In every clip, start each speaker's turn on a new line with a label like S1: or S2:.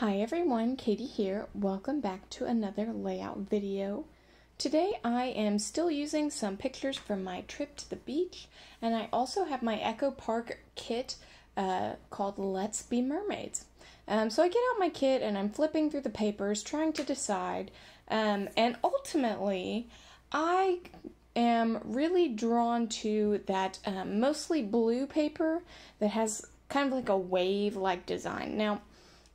S1: Hi everyone, Katie here. Welcome back to another layout video. Today I am still using some pictures from my trip to the beach and I also have my Echo Park kit uh, called Let's Be Mermaids. Um, so I get out my kit and I'm flipping through the papers trying to decide um, and ultimately I am really drawn to that um, mostly blue paper that has kind of like a wave like design. Now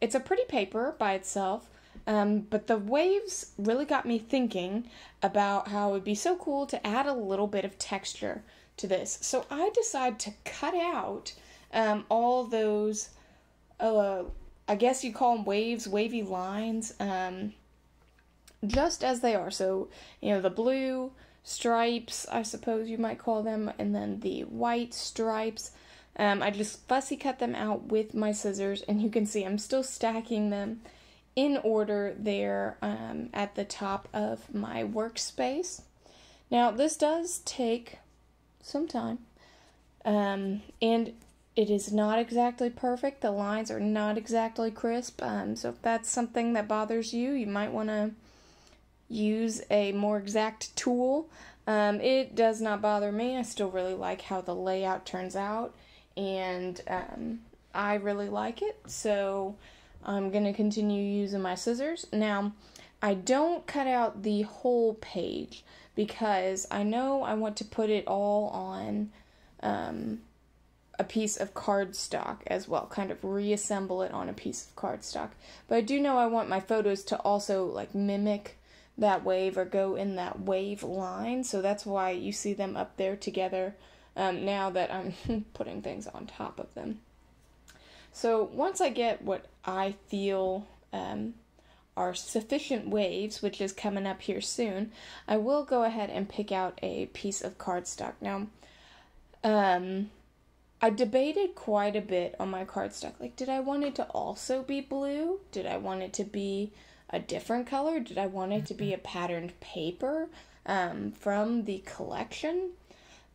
S1: it's a pretty paper by itself, um, but the waves really got me thinking about how it would be so cool to add a little bit of texture to this. So I decided to cut out um, all those, uh, I guess you call them waves, wavy lines, um, just as they are. So, you know, the blue stripes, I suppose you might call them, and then the white stripes. Um, I just fussy cut them out with my scissors, and you can see I'm still stacking them in order there um, at the top of my workspace. Now, this does take some time, um, and it is not exactly perfect. The lines are not exactly crisp, um, so if that's something that bothers you, you might want to use a more exact tool. Um, it does not bother me. I still really like how the layout turns out and um, I really like it, so I'm going to continue using my scissors. Now, I don't cut out the whole page because I know I want to put it all on um, a piece of cardstock as well, kind of reassemble it on a piece of cardstock. But I do know I want my photos to also like mimic that wave or go in that wave line, so that's why you see them up there together um, now that I'm putting things on top of them. So once I get what I feel um, are sufficient waves, which is coming up here soon, I will go ahead and pick out a piece of cardstock. Now, um, I debated quite a bit on my cardstock. Like, did I want it to also be blue? Did I want it to be a different color? Did I want it to be a patterned paper um, from the collection?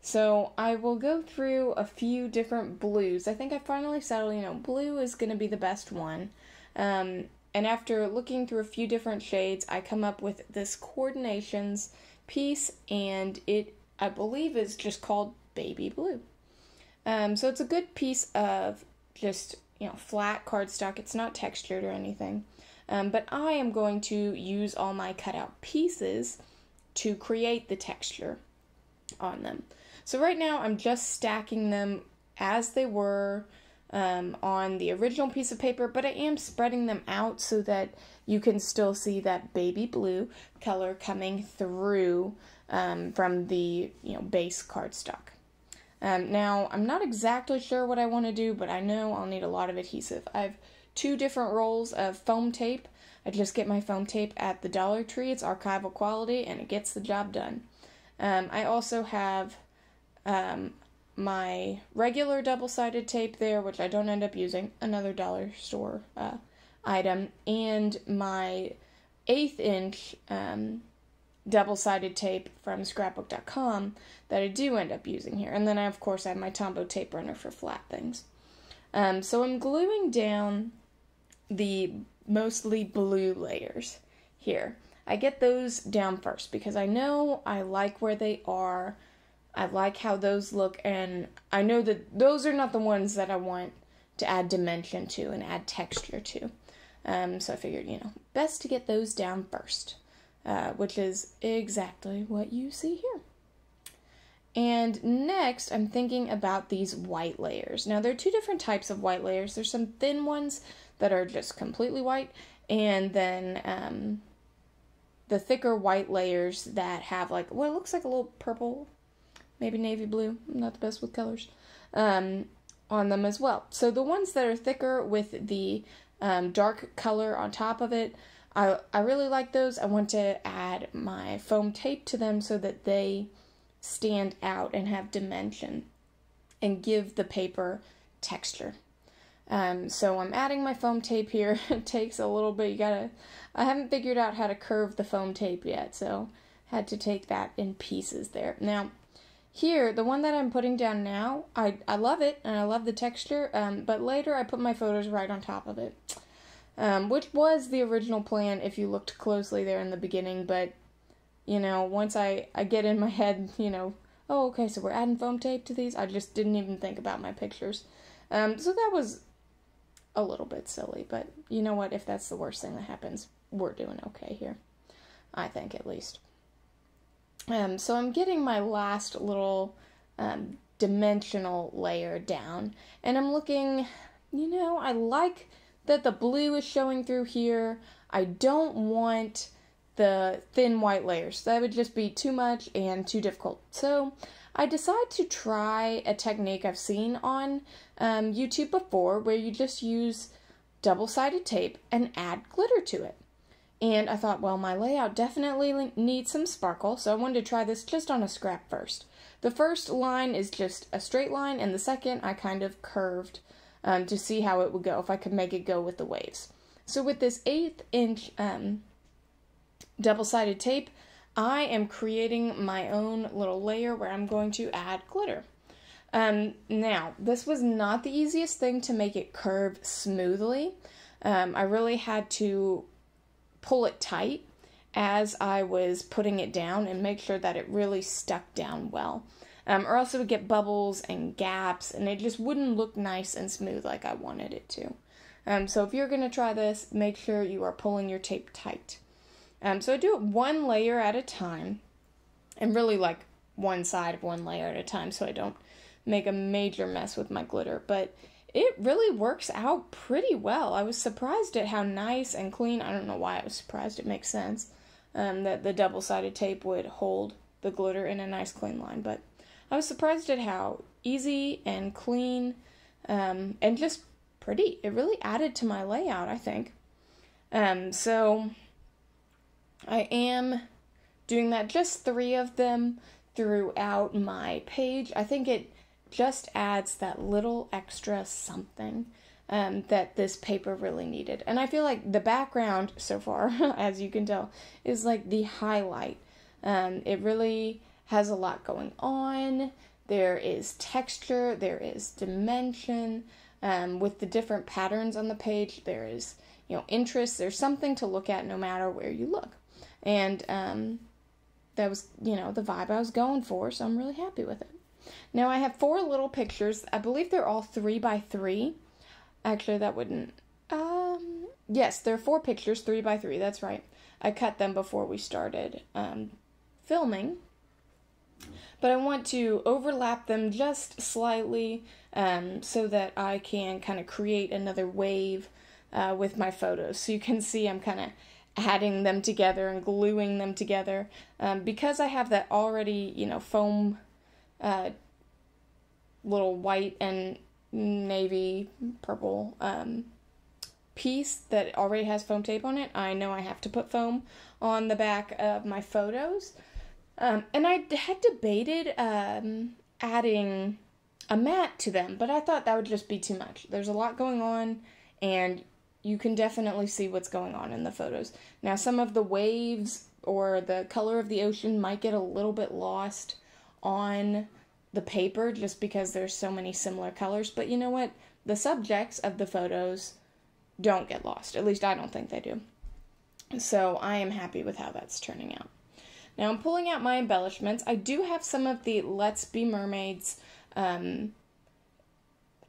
S1: So I will go through a few different blues. I think I finally settled, you know, blue is going to be the best one. Um, and after looking through a few different shades, I come up with this Core'dinations piece, and it, I believe, is just called Baby Blue. Um, so it's a good piece of just, you know, flat cardstock. It's not textured or anything. Um, but I am going to use all my cutout pieces to create the texture on them. So right now I'm just stacking them as they were um, on the original piece of paper, but I am spreading them out so that you can still see that baby blue color coming through um, from the you know base cardstock. Um, now I'm not exactly sure what I want to do, but I know I'll need a lot of adhesive. I have two different rolls of foam tape. I just get my foam tape at the Dollar Tree. It's archival quality and it gets the job done. Um, I also have um, my regular double sided tape there, which I don't end up using, another dollar store uh, item, and my eighth inch um, double sided tape from scrapbook.com that I do end up using here. And then I, of course, have my Tombow tape runner for flat things. Um, so I'm gluing down the mostly blue layers here. I get those down first because I know I like where they are. I like how those look, and I know that those are not the ones that I want to add dimension to and add texture to. Um, so I figured, you know, best to get those down first, uh, which is exactly what you see here. And next, I'm thinking about these white layers. Now, there are two different types of white layers. There's some thin ones that are just completely white, and then um, the thicker white layers that have like what looks like a little purple maybe navy blue. I'm not the best with colors. Um, on them as well. So the ones that are thicker with the um, dark color on top of it, I, I really like those. I want to add my foam tape to them so that they stand out and have dimension and give the paper texture. Um, so I'm adding my foam tape here. it takes a little bit. You gotta. I haven't figured out how to curve the foam tape yet, so had to take that in pieces there. Now here, the one that I'm putting down now, I, I love it and I love the texture, um, but later I put my photos right on top of it. um, which was the original plan if you looked closely there in the beginning. But, you know, once I, I get in my head, you know, oh, okay, so we're adding foam tape to these, I just didn't even think about my pictures. Um, so that was a little bit silly, but you know what? If that's the worst thing that happens, we're doing okay here. I think, at least. Um, so I'm getting my last little um, dimensional layer down, and I'm looking, you know, I like that the blue is showing through here. I don't want the thin white layers. That would just be too much and too difficult. So I decided to try a technique I've seen on um, YouTube before where you just use double-sided tape and add glitter to it. And I thought, well, my layout definitely needs some sparkle, so I wanted to try this just on a scrap first. The first line is just a straight line, and the second I kind of curved um, to see how it would go, if I could make it go with the waves. So with this eighth inch um, double-sided tape, I am creating my own little layer where I'm going to add glitter. Um, now, this was not the easiest thing to make it curve smoothly. Um, I really had to pull it tight as I was putting it down and make sure that it really stuck down well. Um, or else it would get bubbles and gaps and it just wouldn't look nice and smooth like I wanted it to. Um, so if you're going to try this, make sure you are pulling your tape tight. Um, so I do it one layer at a time and really like one side of one layer at a time so I don't make a major mess with my glitter. But it really works out pretty well. I was surprised at how nice and clean. I don't know why I was surprised. It makes sense um, that the double sided tape would hold the glitter in a nice clean line. But I was surprised at how easy and clean um, and just pretty. It really added to my layout, I think. Um, so I am doing that, just three of them throughout my page. I think it just adds that little extra something um, that this paper really needed. And I feel like the background so far, as you can tell, is like the highlight. Um, it really has a lot going on. There is texture, there is dimension. Um, with the different patterns on the page, there is you know interest. There's something to look at no matter where you look, and um, that was you know the vibe I was going for. So I'm really happy with it. Now I have four little pictures. I believe they're all three by three. Actually, that wouldn't. Um, yes, there are four pictures, three by three. That's right. I cut them before we started um, filming. But I want to overlap them just slightly um, so that I can kind of create another wave uh, with my photos. So you can see I'm kind of adding them together and gluing them together. Um, because I have that already, you know, foam uh, little white and navy purple um, piece that already has foam tape on it. I know I have to put foam on the back of my photos. Um, and I had debated um, adding a mat to them, but I thought that would just be too much. There's a lot going on, and you can definitely see what's going on in the photos. Now, some of the waves or the color of the ocean might get a little bit lost on the paper just because there's so many similar colors. But you know what? The subjects of the photos don't get lost. At least I don't think they do. So I am happy with how that's turning out. Now I'm pulling out my embellishments. I do have some of the Let's Be Mermaids. Um,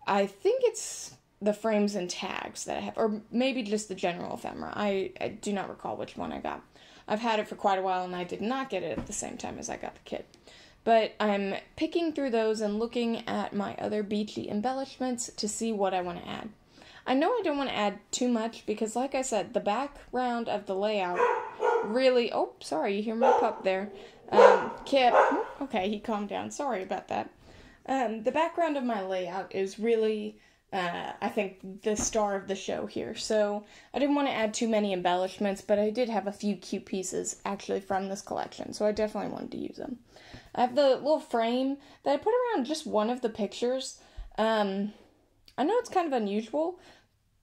S1: I think it's the frames and tags that I have, or maybe just the general ephemera. I, I do not recall which one I got. I've had it for quite a while and I did not get it at the same time as I got the kit. But I'm picking through those and looking at my other beachy embellishments to see what I want to add. I know I don't want to add too much because, like I said, the background of the layout really. Oh, sorry, you hear my pup there. Um, Kip. Okay, he calmed down. Sorry about that. Um, the background of my layout is really uh, I think, the star of the show here. So I didn't want to add too many embellishments, but I did have a few cute pieces actually from this collection, so I definitely wanted to use them. I have the little frame that I put around just one of the pictures. Um, I know it's kind of unusual,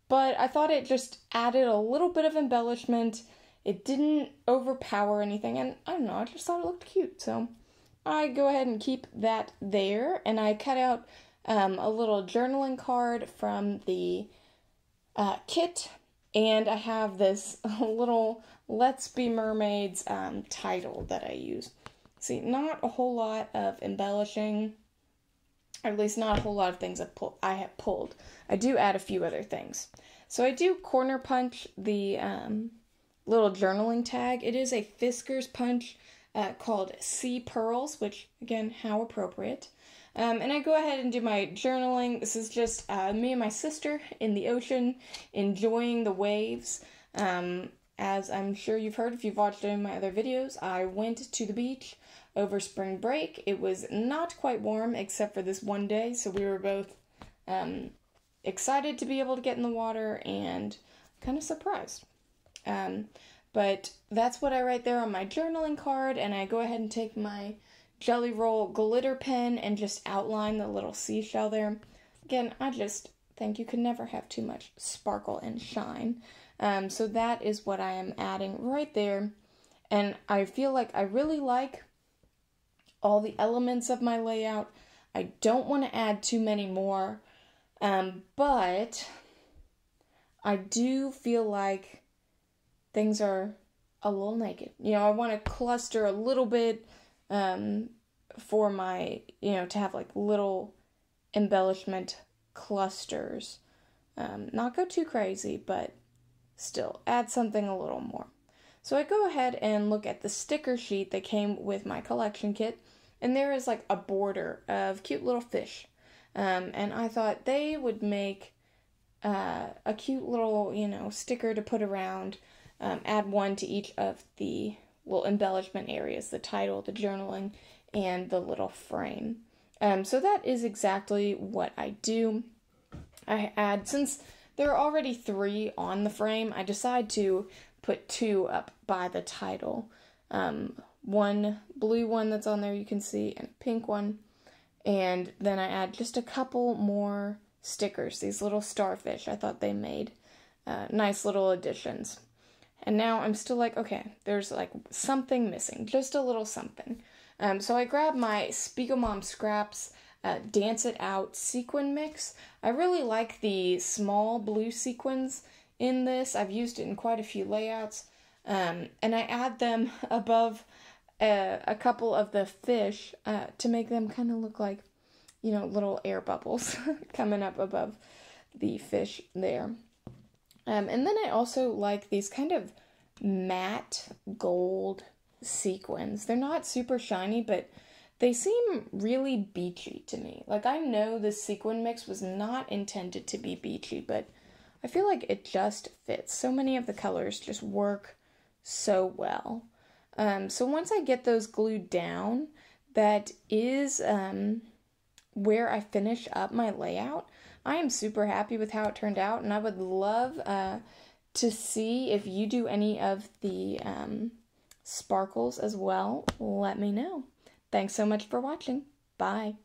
S1: but I thought it just added a little bit of embellishment. It didn't overpower anything, and I don't know, I just thought it looked cute, so I go ahead and keep that there, and I cut out um, a little journaling card from the uh, kit And I have this little Let's Be Mermaids um, title that I use. See, not a whole lot of embellishing, or at least not a whole lot of things I, pull- I have pulled. I do add a few other things. So I do corner punch the um, little journaling tag. It is a Fiskars punch uh, called Sea Pearls, which, again, how appropriate. Um, and I go ahead and do my journaling. This is just uh, me and my sister in the ocean enjoying the waves. Um, as I'm sure you've heard if you've watched any of my other videos, I went to the beach over spring break. It was not quite warm except for this one day, so we were both um, excited to be able to get in the water and kind of surprised. Um, but that's what I write there on my journaling card, and I go ahead and take my Gelly Roll glitter pen and just outline the little seashell there. Again, I just think you can never have too much sparkle and shine. Um, so that is what I am adding right there. And I feel like I really like all the elements of my layout. I don't want to add too many more, um, but I do feel like things are a little naked. You know, I want to cluster a little bit um, for my, you know, to have like little embellishment clusters. Um, not go too crazy, but still add something a little more. So I go ahead and look at the sticker sheet that came with my collection kit, and there is like a border of cute little fish. Um, and I thought they would make uh, a cute little, you know, sticker to put around um, add one to each of the little embellishment areas the title, the journaling, and the little frame. Um, so that is exactly what I do. I add, since there are already three on the frame, I decide to put two up by the title. Um, one blue one that's on there you can see, and a pink one. And then I add just a couple more stickers, these little starfish. I thought they made uh, nice little additions. And now I'm still like, okay, there's like something missing, just a little something. Um, so I grab my Spiegel Mom Scraps uh, Dance It Out sequin mix. I really like the small blue sequins in this. I've used it in quite a few layouts. Um, and I add them above uh, a couple of the fish uh, to make them kind of look like, you know, little air bubbles coming up above the fish there. Um, and then I also like these kind of matte gold sequins. They're not super shiny, but they seem really beachy to me. Like I know the sequin mix was not intended to be beachy, but I feel like it just fits. So many of the colors just work so well. Um, so once I get those glued down, that is um, where I finish up my layout. I am super happy with how it turned out, and I would love uh, to see if you do any of the um, sparkles as well. Let me know. Thanks so much for watching. Bye.